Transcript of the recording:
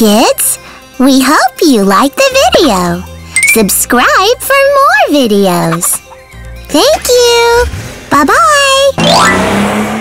kids! We hope you liked the video. Subscribe for more videos. Thank you. Bye-bye.